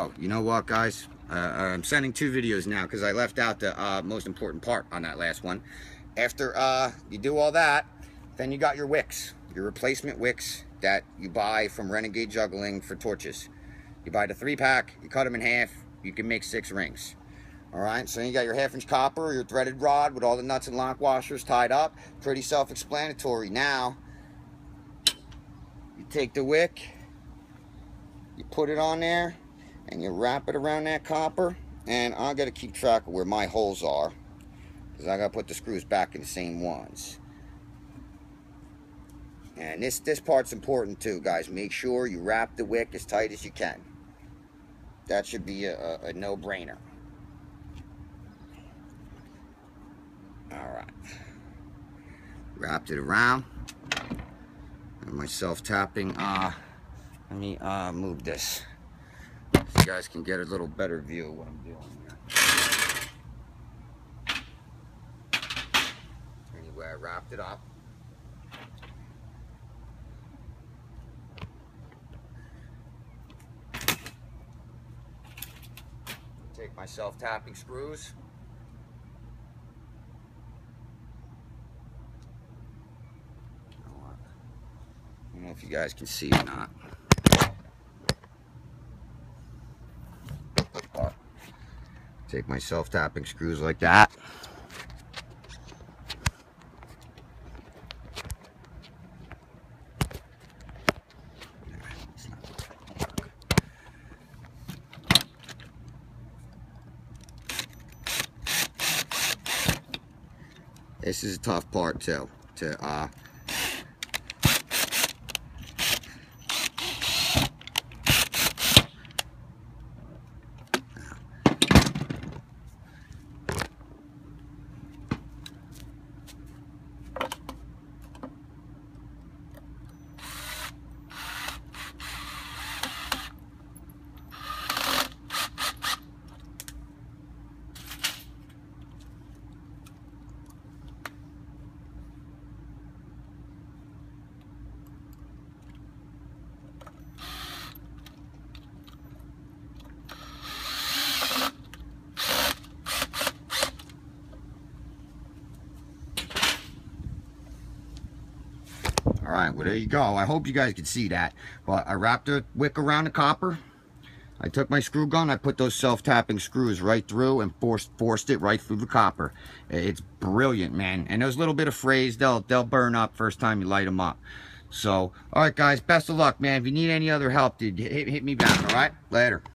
Oh, you know what, guys? Uh, I'm sending two videos now because I left out the uh, most important part on that last one. After uh, you do all that, then you got your wicks, your replacement wicks that you buy from Renegade Juggling for torches. You buy the three pack, you cut them in half, you can make six rings. All right, so you got your half inch copper, your threaded rod with all the nuts and lock washers tied up. Pretty self-explanatory. Now, you take the wick, you put it on there, and you wrap it around that copper. And I got to keep track of where my holes are, because I got to put the screws back in the same ones. And this, this part's important too, guys. Make sure you wrap the wick as tight as you can. That should be a, a, no-brainer. Alright. Wrapped it around. And my self-tapping, uh, let me uh, move this. Guys can get a little better view of what I'm doing here. Anyway, I wrapped it up. Take my self-tapping screws. I don't know if you guys can see or not. Take my self-tapping screws like that. This is a tough part too, to uh, All right, well, there you go. I hope you guys can see that. But I wrapped the wick around the copper. I took my screw gun, I put those self-tapping screws right through and forced forced it right through the copper. It's brilliant, man. And those little bit of frays, they'll, they'll burn up first time you light them up. So, all right, guys, best of luck, man. If you need any other help, dude, hit, hit me back, all right? Later.